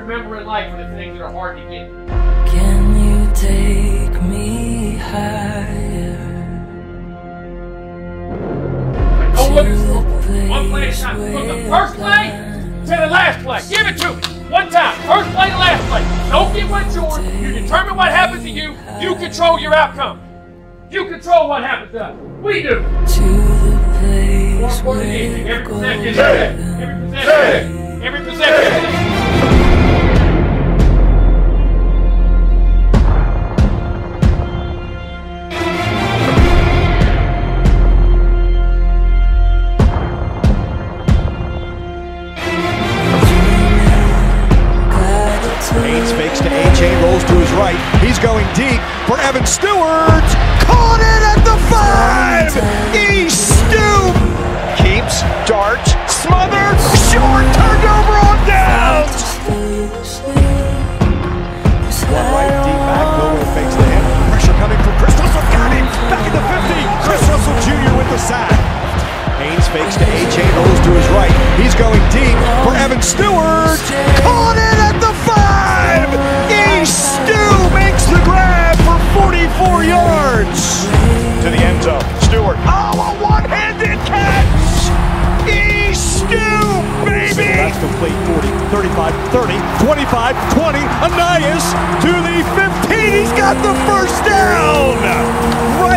in life are the things that are hard to get. Can you take me higher? Don't look at one play at a time. From the first play to the last play. Give it to me. One time. First play to last play. Don't get what yours. You determine what happens to you. You control your outcome. You control what happens to us. We do. To the More place important than anything. where Every possession. Every possession. Every possession. Right. He's going deep for Evan Stewart. Caught it at the five. E. Stoop keeps dart smothered, short, turned over on downs. One right, deep back. Millwall fakes the hit. Pressure coming from Chris Russell. Got him. Back in the 50. Chris Russell Jr. with the sack. Haynes fakes to Achane, rolls to his right. He's going deep for Evan Stewart. Caught it at the five. One-handed catch. E. Stu, baby. That's complete 40, 35, 30, 25, 20. Ainias to the 15. He's got the first down. Right